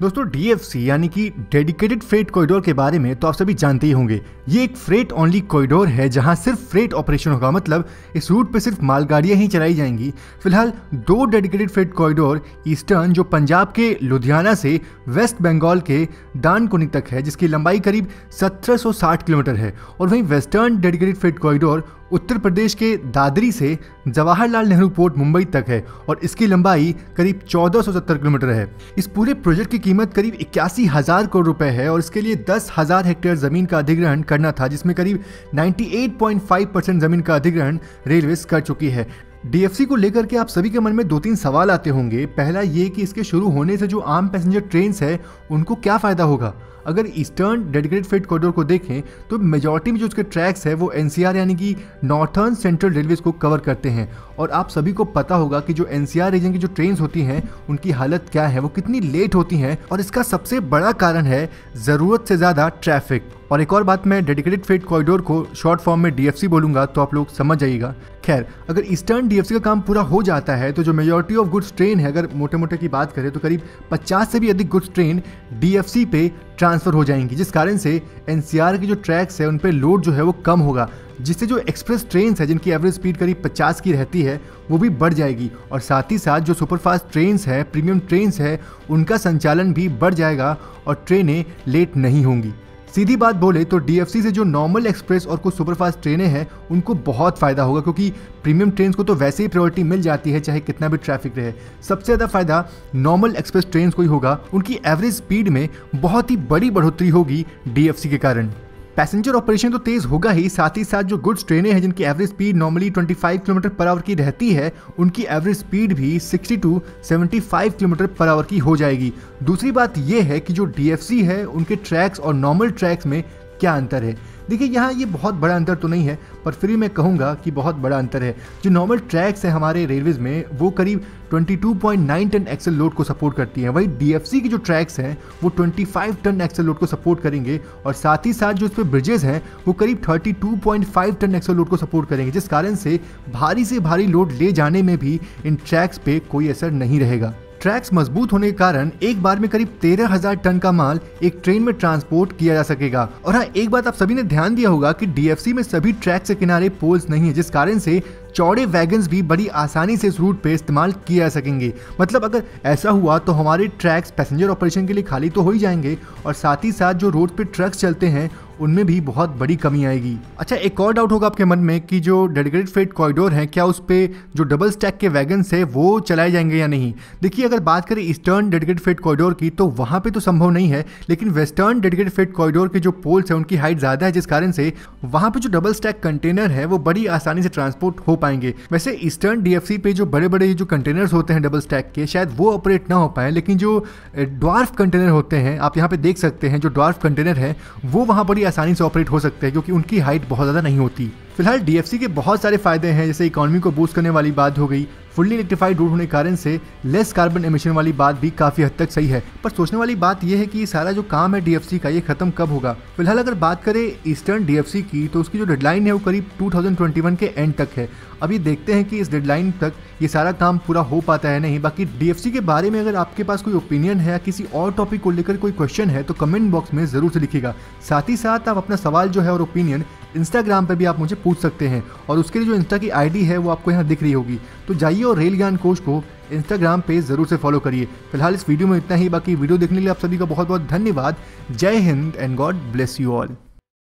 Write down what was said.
दोस्तों डीएफसी यानी कि डेडिकेटेड फ्रेट कॉरिडोर के बारे में तो आप सभी जानते ही होंगे। ये एक फ्रेट ओनली कॉरिडोर है जहाँ सिर्फ़ फ्रेट ऑपरेशन होगा मतलब इस रूट पे सिर्फ़ मालगाड़ियाँ ही चलाई जाएँगी। फ़िलहाल दो डेडिकेटेड फ्रेट कॉरिडोर ईस्टर्न जो पंजाब के लुधियाना से वेस्ट बंगाल के दानकुनी तक है, जिसकी लंबाई करीब 1760 किलोमीटर है, और वहीं western dedicated freight corridor Uttar Pradesh के दादरी से जवाहरलाल नेहरू पोर्ट मुंबई तक है और इसकी लंबाई करीब 1470 किलोमीटर है। इस पूरे प्रोजेक्ट की कीमत करीब इक्यासी हज़ार करोड़ रुपए है और इसके लिए दस हज़ार हेक्टेयर ज़मीन का अधिग्रहण करना था, जिसमें करीब 98.5 परसेंट ज़मीन का अधिग्रहण रेलवे कर चुकी है। डीएफसी को लेकर के आप सभी के मन में दो तीन सवाल आते होंगे। पहला ये कि इसके शुरू होने से जो आम पैसेंजर ट्रेन है, उनको क्या फ़ायदा होगा? अगर ईस्टर्न डेडिकेटेड फ्रेट कॉरिडोर को देखें तो मेजोरिटी में जो उसके ट्रैक्स है, वो एनसीआर यानी कि नॉर्थर्न सेंट्रल रेलवेज को कवर करते हैं। और आप सभी को पता होगा कि जो एनसीआर रीजन की जो ट्रेन होती हैं, उनकी हालत क्या है? वो कितनी लेट होती हैं? और इसका सबसे बड़ा कारण है ज़रूरत से ज़्यादा ट्रैफ़िक और एक और बात मैं डेडिकेटेड फ्रेट कॉरिडोर को शॉर्ट फॉर्म में डीएफसी बोलूँगा तो आप लोग समझ जाइएगा। खैर, अगर ईस्टर्न डीएफसी का काम पूरा हो जाता है तो जो मेजोरिटी ऑफ़ गुड्स ट्रेन है, अगर मोटे मोटे की बात करें तो करीब 50 से भी अधिक गुड्स ट्रेन डीएफसी पे ट्रांसफ़र हो जाएँगी, जिस कारण से एनसीआर के जो ट्रैक्स है, उन पर लोड जो है, वो कम होगा। जिससे जो एक्सप्रेस ट्रेन है, जिनकी एवरेज स्पीड करीब 50 की रहती है, वो भी बढ़ जाएगी। और साथ ही साथ जो सुपरफास्ट ट्रेन है प्रीमियम ट्रेन है, उनका संचालन भी बढ़ जाएगा, और ट्रेनें लेट नहीं होंगी। सीधी बात बोले तो डीएफसी से जो नॉर्मल एक्सप्रेस और कुछ सुपरफास्ट ट्रेनें हैं, उनको बहुत फ़ायदा होगा, क्योंकि प्रीमियम ट्रेन को तो वैसे ही प्रायोरिटी मिल जाती है, चाहे कितना भी ट्रैफ़िक रहे। सबसे ज़्यादा फ़ायदा नॉर्मल एक्सप्रेस ट्रेन को ही होगा। उनकी एवरेज स्पीड में बहुत ही बड़ी बढ़ोतरी होगी डीएफसी के कारण। पैसेंजर ऑपरेशन तो तेज होगा ही, साथ ही साथ जो गुड्स ट्रेनें हैं, जिनकी average speed normally 25 kilometre per hour की रहती है, उनकी एवरेज स्पीड भी 60 टू 75 किलोमीटर पर आवर की हो जाएगी। दूसरी बात यह है कि जो डीएफसी है, उनके ट्रैक्स और नॉर्मल ट्रैक्स में क्या अंतर है? देखिए, यहाँ ये बहुत बड़ा अंतर तो नहीं है, पर फिर मैं कहूँगा कि बहुत बड़ा अंतर है। जो नॉर्मल ट्रैक्स हैं हमारे रेलवेज में, वो करीब 22.9 टन एक्सल लोड को सपोर्ट करती हैं। वही डीएफसी की जो ट्रैक्स हैं, वो 25 टन एक्सल लोड को सपोर्ट करेंगे और साथ ही साथ जो इस पर ब्रिजेज़ हैं, वो करीब 32.5 टन एक्सल लोड को सपोर्ट करेंगे, जिस कारण से भारी से भारी लोड ले जाने में भी इन ट्रैक्स पे कोई असर नहीं रहेगा। ट्रैक्स मज़बूत होने के कारण एक बार में करीब तेरह हज़ार टन का माल एक ट्रेन में ट्रांसपोर्ट किया जा सकेगा। और हाँ एक बात आप सभी ने ध्यान दिया होगा कि डीएफसी में सभी ट्रैक के किनारे पोल्स नहीं है, जिस कारण से चौड़े वैगन्स भी बड़ी आसानी से इस रूट पे इस्तेमाल किए जा सकेंगे। मतलब अगर ऐसा हुआ तो हमारे ट्रैक्स पैसेंजर ऑपरेशन के लिए खाली तो हो ही जाएँगे, और साथ ही साथ जो रोड पे ट्रक्स चलते हैं उनमें भी बहुत बड़ी कमी आएगी। अच्छा एक और डाउट होगा आपके मन में कि जो डेडिकेटेड फ्रेट कॉरिडोर है, क्या उस पर जो डबल स्टैक के वैगन है, वो चलाए जाएँगे या नहीं? देखिए, अगर बात करें ईस्टर्न डेडिकेटेड फ्रेट कॉरिडोर की तो वहाँ पे तो संभव नहीं है, लेकिन वेस्टर्न डेडिकेटेड फ्रेट कॉरिडोर के जो पोल्स है, उनकी हाइट ज़्यादा है, जिस कारण से वहाँ पे जो डबल स्टैक कंटेनर है, वो बड़ी आसानी से ट्रांसपोर्ट हो पाएँगे। वैसे ईस्टर्न डीएफसी पे जो बड़े बड़े जो कंटेनर्स होते हैं डबल स्टैक के, शायद वो ऑपरेट ना हो पाए, लेकिन जो ड्वार्फ कंटेनर होते हैं, आप यहाँ पे देख सकते हैं, जो ड्वार्फ कंटेनर है, वो वहाँ बड़ी आसानी से ऑपरेट हो सकते हैं क्योंकि उनकी हाइट बहुत ज़्यादा नहीं होती। फ़िलहाल डीएफसी के बहुत सारे फ़ायदे हैं, जैसे इकोनॉमी को बूस्ट करने वाली बात हो गई। फुल्ली इलेक्ट्रीफाइड रूट होने के कारण से लेस कार्बन एमिशन वाली बात भी काफ़ी हद तक सही है। पर सोचने वाली बात यह है कि सारा जो काम है डीएफसी का, ये खत्म कब होगा? फ़िलहाल अगर बात करें ईस्टर्न डीएफसी की तो उसकी जो डेडलाइन है वो करीब 2021 के एंड तक है। अभी देखते हैं कि इस डेडलाइन तक ये सारा काम पूरा हो पाता है नहीं। बाकी डीएफसी के बारे में अगर आपके पास कोई ओपिनियन है या किसी और टॉपिक को लेकर कोई क्वेश्चन है तो कमेंट बॉक्स में ज़रूर से लिखेगा साथ ही साथ आप अपना सवाल जो है और ओपिनियन इंस्टाग्राम पर भी आप मुझे पूछ सकते हैं और उसके लिए जो इंस्टा की आईडी है वो आपको यहाँ दिख रही होगी। तो जाइए और रेल ज्ञान कोच को इंस्टाग्राम पेज ज़रूर से फॉलो करिए। फ़िलहाल इस वीडियो में इतना ही, बाकी वीडियो देखने के लिए आप सभी का बहुत बहुत धन्यवाद। जय Hind and god bless you all